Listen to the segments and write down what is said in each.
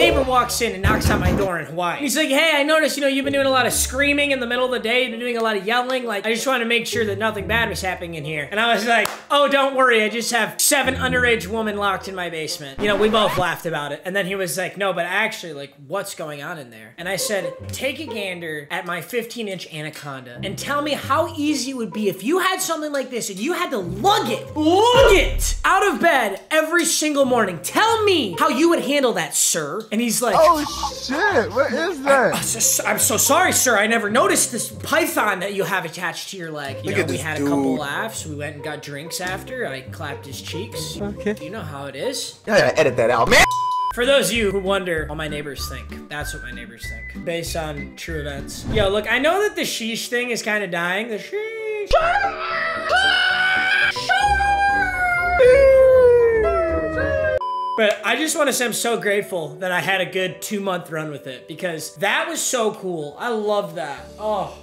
neighbor walks in and knocks on my door in Hawaii. He's like, hey, I noticed, you know, you've been doing a lot of screaming in the middle of the day. You've been doing a lot of yelling. Like, I just want to make sure that nothing bad was happening in here. And I was like, oh, don't worry. I just have seven underage women locked in my basement. You know, we both laughed about it. And then he was like, no, but actually, like, what's going on in there? And I said, take a gander at my 15 inch anaconda and tell me how easy it would be if you had something like this and you had to lug it, lug it out of bed every single morning. Tell me how you would handle that, sir. And he's like, Oh shit! What is that? I'm so- I'm so sorry, sir. I never noticed this python that you have attached to your leg. You Look know, at we this had a couple laughs. We went and got drinks after. I clapped his cheeks. Okay. You know how it is. Yeah, I gotta edit that out, man. For those of you who wonder what my neighbors think, that's what my neighbors think, based on true events. Yo, look, I know that the sheesh thing is kind of dying. The sheesh. But I just want to say I'm so grateful that I had a good two month run with it because that was so cool. I love that. Oh.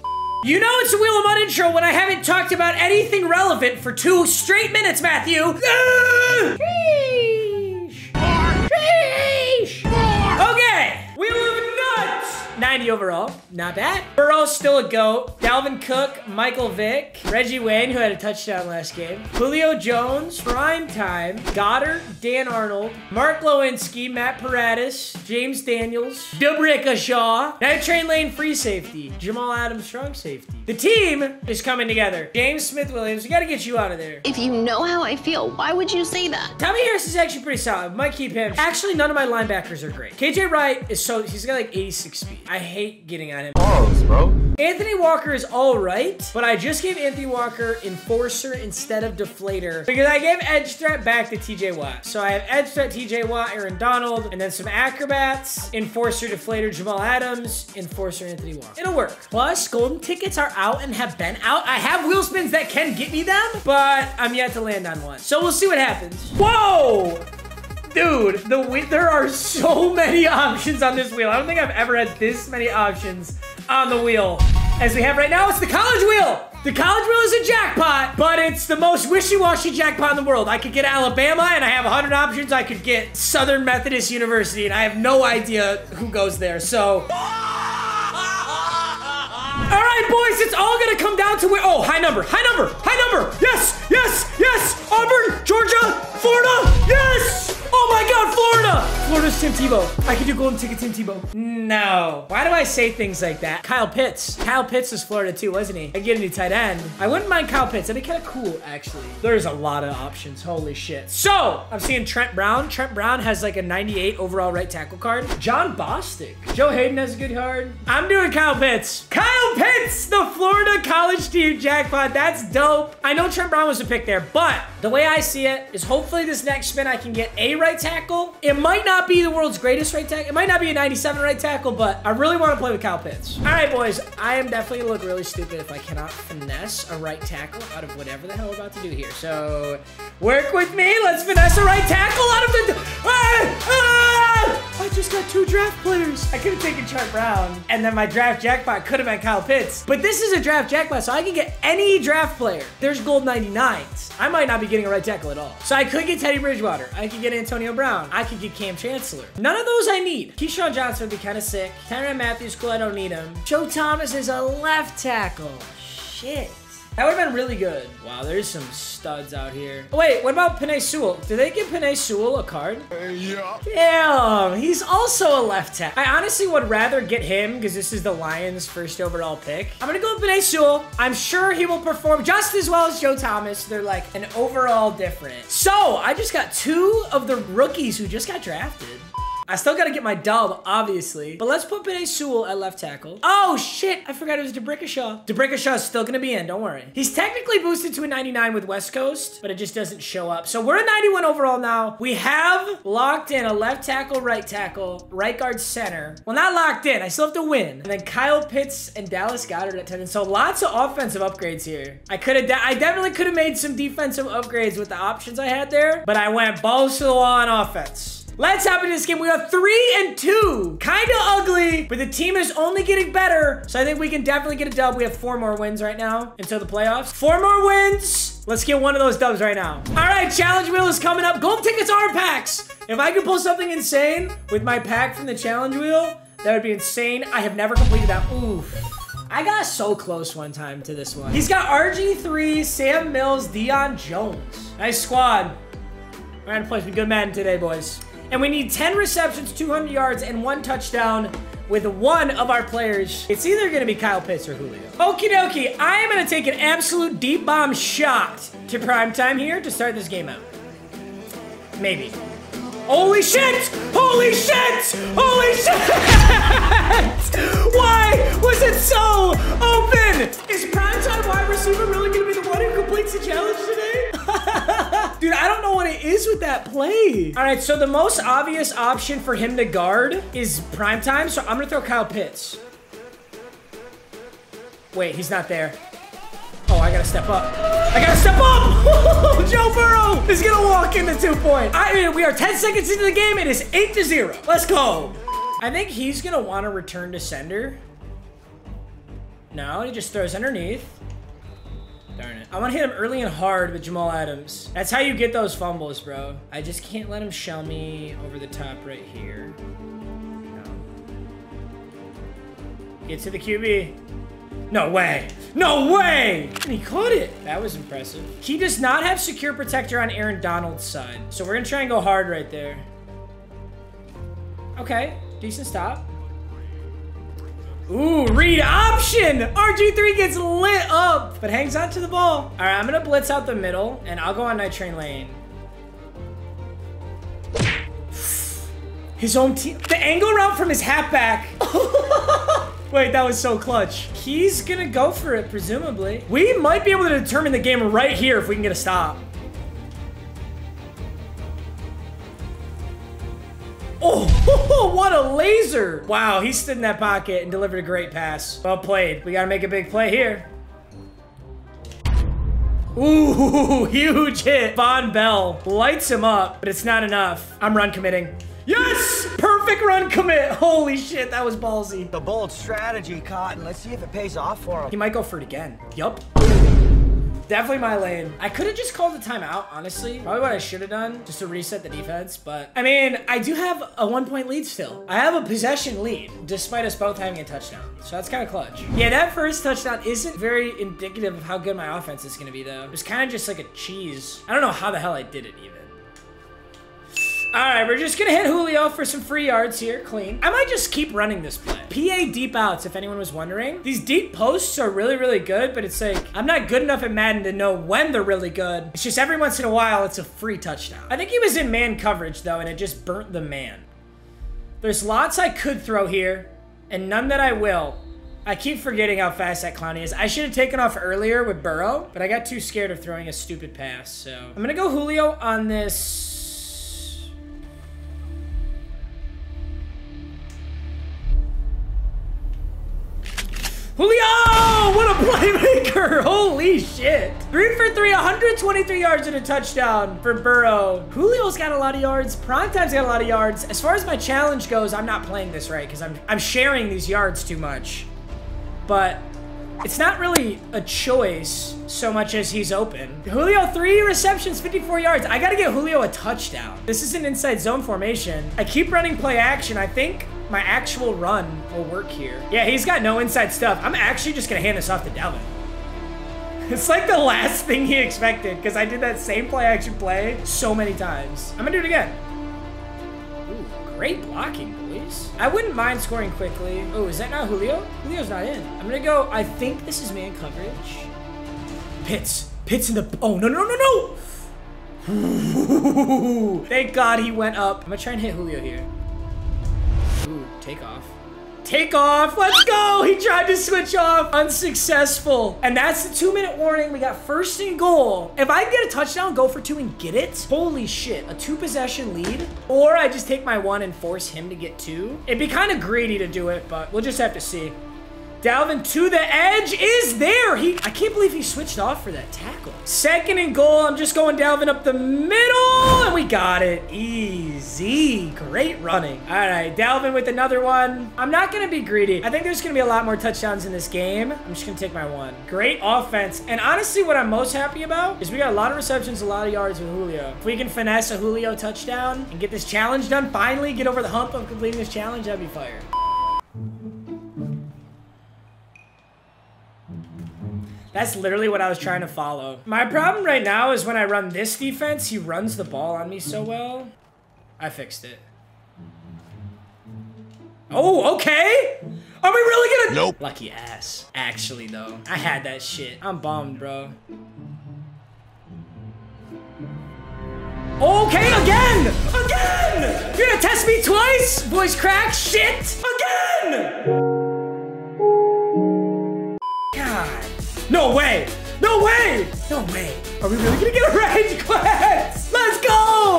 You know it's a Wheel of MUT intro when I haven't talked about anything relevant for two straight minutes, Matthew. Ah! overall. Not bad. Burrow's still a GOAT. Dalvin Cook, Michael Vick, Reggie Wayne, who had a touchdown last game, Julio Jones, Prime Time, Goedert, Dan Arnold, Mark Lewinsky, Matt Paradis, James Daniels, D'Brickashaw, Night Train Lane free safety, Jamal Adams strong safety. The team is coming together. James Smith Williams, we got to get you out of there. If you know how I feel, why would you say that? Tommie Harris is actually pretty solid. Might keep him. Actually, none of my linebackers are great. KJ Wright is so, he's got like 86 speed. I hate getting on him. Pause, bro. Anthony Walker is all right, but I just gave Anthony Walker Enforcer instead of Deflator because I gave Edge Threat back to TJ Watt. So I have Edge Threat, TJ Watt, Aaron Donald, and then some Acrobats, Enforcer, Deflator, Jamal Adams, Enforcer, Anthony Walker. It'll work. Plus, golden tickets are out and have been out. I have wheel spins that can get me them, but I'm yet to land on one. So we'll see what happens. Whoa! Dude, the there are so many options on this wheel. I don't think I've ever had this many options on the wheel as we have right now. It's the college wheel. The college wheel is a jackpot, but it's the most wishy-washy jackpot in the world. I could get Alabama, and I have 100 options. I could get Southern Methodist University, and I have no idea who goes there. So. All right, boys, it's all gonna come down to where. Oh, high number, high number, high number. Yes, yes, yes. Auburn, Georgia, Florida. Yes. Oh my God, Florida. Florida's Tim Tebow. I could do golden ticket Tim Tebow. No. Why do I say things like that? Kyle Pitts. Kyle Pitts was Florida too, wasn't he? I get a new tight end. I wouldn't mind Kyle Pitts. That'd be kind of cool, actually. There's a lot of options. Holy shit. So I'm seeing Trent Brown. Trent Brown has like a 98 overall right tackle card. Jon Bostic. Joe Haden has a good card. I'm doing Kyle Pitts. Kyle Pitts, the Florida college team jackpot. That's dope. I know Trent Brown was a pick there, but the way I see it is hopefully this next spin I can get a right tackle. It might not be the world's greatest right tackle. It might not be a 97 right tackle, but I really want to play with Kyle Pitts. All right, boys. I am definitely gonna look really stupid if I cannot finesse a right tackle out of whatever the hell we're about to do here. So work with me. Let's finesse a right tackle out of the. Ah! Ah! I just got two draft players. I could have taken Trent Brown, and then my draft jackpot could have been Kyle Pitts. But this is a draft jackpot, so I can get any draft player. There's gold 99s. I might not be getting a right tackle at all. So I could get Teddy Bridgewater. I could get Antonio Brown. I could get Cam Chancellor. None of those I need. Keyshawn Johnson would be kind of sick. Tyrann Matthews, cool. I don't need him. Joe Thomas is a left tackle. Shit. That would have been really good. Wow, there's some studs out here. Oh, wait, what about Penei Sewell? Did they give Penei Sewell a card? Yeah. Damn, he's also a left tackle. I honestly would rather get him because this is the Lions' first overall pick. I'm gonna go with Penei Sewell. I'm sure he will perform just as well as Joe Thomas. They're like an overall different. So I just got two of the rookies who just got drafted. I still gotta get my dub, obviously. But let's put Penei Sewell at left tackle. Oh, shit. I forgot it was D'Brickashaw. D'Brickashaw is still gonna be in, don't worry. He's technically boosted to a 99 with West Coast, but it just doesn't show up. So we're a 91 overall now. We have locked in a left tackle, right tackle, right guard, center. Well, not locked in. I still have to win. And then Kyle Pitts and Dallas Goedert at 10. And so lots of offensive upgrades here. I could have, I definitely could have made some defensive upgrades with the options I had there, but I went balls to the wall on offense. Let's hop into this game. We are three and two. Kind of ugly, but the team is only getting better. So I think we can definitely get a dub. We have four more wins right now until the playoffs. Four more wins. Let's get one of those dubs right now. All right, challenge wheel is coming up. Gold tickets are packs. If I could pull something insane with my pack from the challenge wheel, that would be insane. I have never completed that. Oof. I got so close one time to this one. He's got RG3, Sam Mills, Deion Jones. Nice squad. We're gonna play some good men today, boys. And we need 10 receptions, 200 yards, and one touchdown with one of our players. It's either gonna be Kyle Pitts or Julio. Okie dokie, I am gonna take an absolute deep bomb shot to prime time here to start this game out. Maybe. Holy shit! Holy shit! Holy shit! With that play. All right, so the most obvious option for him to guard is primetime, so I'm gonna throw Kyle Pitts. Wait, he's not there. Oh, I gotta step up. I gotta step up! Joe Burrow is gonna walk into two point. I mean, we are 10 seconds into the game. It is 8 to 0. Let's go. I think he's gonna want to return to sender. No, he just throws underneath. Darn it. I want to hit him early and hard with Jamal Adams. That's how you get those fumbles, bro. I just can't let him shell me over the top right here. No. Get to the QB. No way. No way! And he caught it. That was impressive. He does not have secure protector on Aaron Donald's side. So we're going to try and go hard right there. Okay. Decent stop. Ooh, read option! RG3 gets lit up, but hangs on to the ball. All right, I'm going to blitz out the middle, and I'll go on night train lane. His own team. The angle route from his halfback. Wait, that was so clutch. He's gonna go for it, presumably. We might be able to determine the game right here if we can get a stop. Oh, what a laser. Wow, he stood in that pocket and delivered a great pass. Well played. We gotta make a big play here. Ooh, huge hit. Vonn Bell lights him up, but it's not enough. I'm run committing. Yes! Perfect run commit. Holy shit, that was ballsy. The bold strategy, Cotton. Let's see if it pays off for him. He might go for it again. Yup. Definitely my lane. I could have just called the timeout, honestly. Probably what I should have done, just to reset the defense. But, I mean, I do have a one-point lead still. I have a possession lead, despite us both having a touchdown. So that's kind of clutch. Yeah, that first touchdown isn't very indicative of how good my offense is going to be, though. It was kind of just like a cheese. I don't know how the hell I did it, even. All right, we're just gonna hit Julio for some free yards here, clean. I might just keep running this play. PA deep outs, if anyone was wondering. These deep posts are really, really good, but it's like, I'm not good enough at Madden to know when they're really good. It's just every once in a while, it's a free touchdown. I think he was in man coverage though, and it just burnt the man. There's lots I could throw here, and none that I will. I keep forgetting how fast that Clowney is. I should have taken off earlier with Burrow, but I got too scared of throwing a stupid pass, so. I'm gonna go Julio on this Julio! What a playmaker! Holy shit. Three for three, 123 yards and a touchdown for Burrow. Julio's got a lot of yards. Primetime's got a lot of yards. As far as my challenge goes, I'm not playing this right because I'm, I'm sharing these yards too much. But it's not really a choice so much as he's open. Julio, three receptions, 54 yards. I got to get Julio a touchdown. This is an inside zone formation. I keep running play action. I think my actual run will work here. Yeah, he's got no inside stuff. I'm actually just to hand this off to Dalvin. It's like the last thing he expected because I did that same play action play so many times. I'm to do it again. Ooh, great blocking, boys. I wouldn't mind scoring quickly. Oh, is that not Julio? Julio's not in. I'm to go, I think this is man coverage. Pitts. Pitts in the, oh, no, no, no, no. Thank God he went up. I'm to try and hit Julio here. Take off. Take off. Let's go. He tried to switch off. Unsuccessful. And that's the two minute warning. We got first and goal. If I get a touchdown, go for two and get it. Holy shit. A two possession lead. Or I just take my one and force him to get two. It'd be kind of greedy to do it, but we'll just have to see. Dalvin to the edge is there. He, I can't believe he switched off for that tackle. Second and goal. I'm just going Dalvin up the middle, and we got it. Easy. Great running. All right, Dalvin with another one. I'm not going to be greedy. I think there's going to be a lot more touchdowns in this game. I'm just going to take my one. Great offense. And honestly, what I'm most happy about is we got a lot of receptions, a lot of yards with Julio. If we can finesse a Julio touchdown and get this challenge done, finally get over the hump of completing this challenge, that'd be fire. That's literally what I was trying to follow. My problem right now is when I run this defense, he runs the ball on me so well. I fixed it. Oh, okay. Are we really gonna? Nope. Lucky ass. Actually, though, I had that shit. I'm bummed, bro. Okay, again! Again! You're gonna test me twice? Voice crack? Shit! Way! No way! No way. Are we really gonna get a rage quit? Let's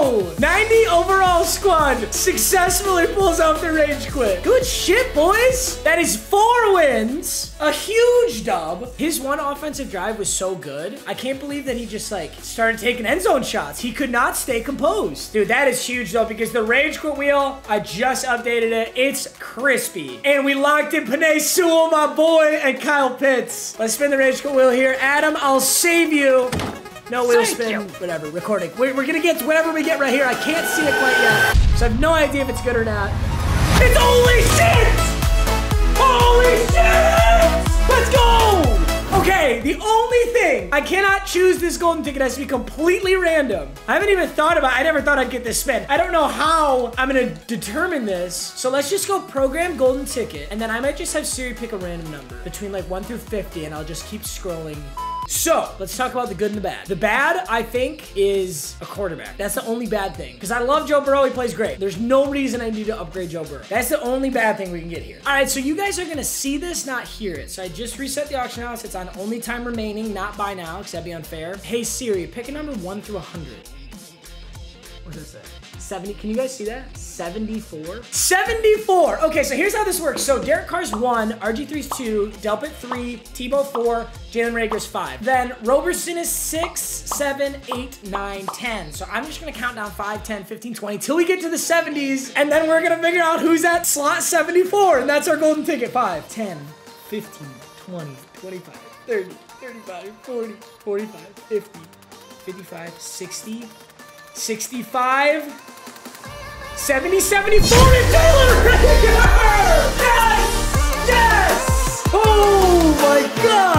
go! 90 overall squad successfully pulls off the rage quit. Good shit, boys. That is four wins, a huge dub. His one offensive drive was so good. I can't believe that he just like started taking end zone shots. He could not stay composed. Dude, that is huge though because the rage quit wheel, I just updated it. It's crispy. And we locked in Penei Sewell, my boy, and Kyle Pitts. Let's spin the rage quit wheel here. Adam, I'll save you. No wheel Thank spin, you. whatever, recording. We're, we're gonna get to whatever we get right here. I can't see it quite yet. So I have no idea if it's good or not. It's holy shit! Holy shit! Let's go! Okay, the only thing, I cannot choose this golden ticket. It has to be completely random. I haven't even thought about I never thought I'd get this spin. I don't know how I'm gonna determine this. So let's just go program golden ticket. And then I might just have Siri pick a random number between like 1 through 50. And I'll just keep scrolling. So let's talk about the good and the bad. The bad, I think, is a quarterback. That's the only bad thing. Because I love Joe Burrow. He plays great. There's no reason I need to upgrade Joe Burrow. That's the only bad thing we can get here. All right, so you guys are going to see this, not hear it. So I just reset the auction house. It's on only time remaining, not buy now, because that'd be unfair. Hey, Siri, pick a number 1 through 100. What does that say? 70. Can you guys see that? 74? 74! Okay, so here's how this works. So Derek Carr's 1, RG3's 2, Delpit 3, Tebow 4, Jalen Reagor's 5. Then Roberson is 6, 7, 8, 9, 10. So I'm just gonna count down 5, 10, 15, 20 till we get to the 70s, and then we're gonna figure out who's at slot 74, and that's our golden ticket. 5, 10, 15, 20, 25, 30, 35, 40, 45, 50, 55, 60, 65, 70, 74 is Taylor Rager! Yes! Yes! Oh my god!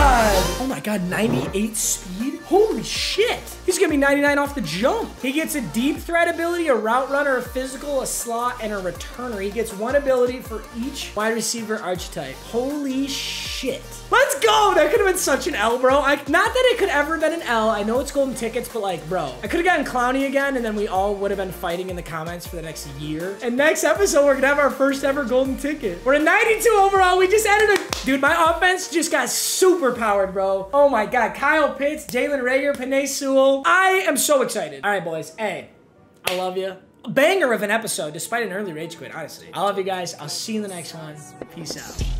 Oh my god, 98 speed? Holy shit! He's gonna be 99 off the jump. He gets a deep threat ability, a route runner, a physical, a slot, and a returner. He gets one ability for each wide receiver archetype. Holy shit. Let's go! That could have been such an L, bro. I, not that it could ever have been an L. I know it's golden tickets, but like, bro, I could have gotten Clowney again, and then we all would have been fighting in the comments for the next year. And next episode, we're gonna have our first ever golden ticket. We're at 92 overall. We just added a... Dude, my offense just got super powered, bro. Oh my god. Kyle Pitts, Jalen Reagor, Penei Sewell. I am so excited. All right, boys. Hey, I love you. Banger of an episode, despite an early rage quit, honestly. I love you guys. I'll see you in the next one. Peace out.